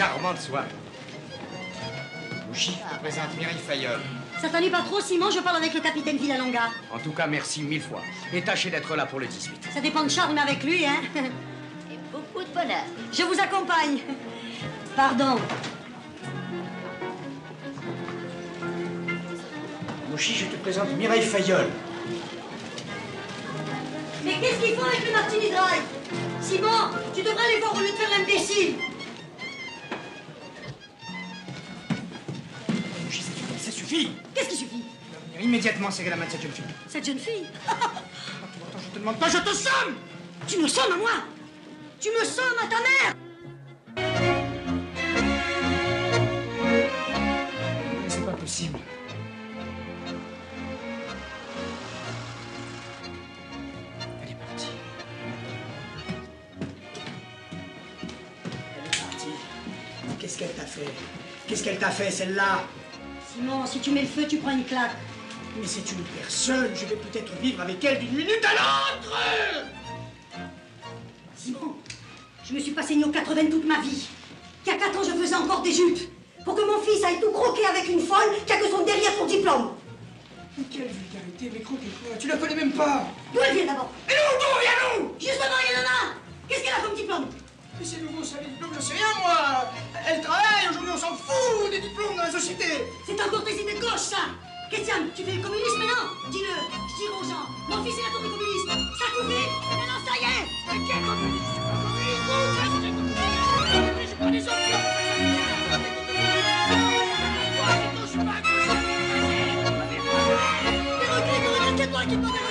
charmante soirée. Mouchi, je te présente Mireille Fayolle. Ça t'ennuie pas trop, Simon? Je parle avec le capitaine Villalonga. En tout cas, merci mille fois. Et tâchez d'être là pour le 18. Ça dépend de Charles, mais avec lui, hein? Et beaucoup de bonheur. Je vous accompagne. Pardon. Mouchi, je te présente Mireille Fayolle. Mais qu'est-ce qu'ils font avec le Martini Drive Simon, tu devrais aller voir au lieu de faire l'imbécile. Suffit. Qu'est-ce qui suffit? Immédiatement serrer la main de cette jeune fille. Cette jeune fille? Attends, je te demande pas, je te somme Tu me sommes à moi Tu me sommes à ta mère Mais c'est pas possible. Elle est partie. Elle est partie. Qu'est-ce qu'elle t'a fait? Qu'est-ce qu'elle t'a fait, celle-là? Simon, si tu mets le feu, tu prends une claque. Mais c'est une personne, je vais peut-être vivre avec elle d'une minute à l'autre Simon, je me suis pas saignée aux 80 toute ma vie. Il y a 4 ans, je faisais encore des jupes. Pour que mon fils aille tout croquer avec une folle qui a que son derrière son diplôme. Mais quelle vulgarité, mais croquez quoi Tu la connais même pas D'où elle vient d'abord Et nous, d'où vient-nous Justement, il y en a Qu'est-ce qu'elle a comme diplôme Ça, les diplômes, je sais rien, moi Elle travaille, aujourd'hui, on s'en fout des diplômes dans la société C'est encore tes idées de gauche, ça Christian, tu fais le communiste maintenant Dis-le, je dis aux gens. Mon fils est la tournée communiste. Ça a Maintenant, ça y est Je des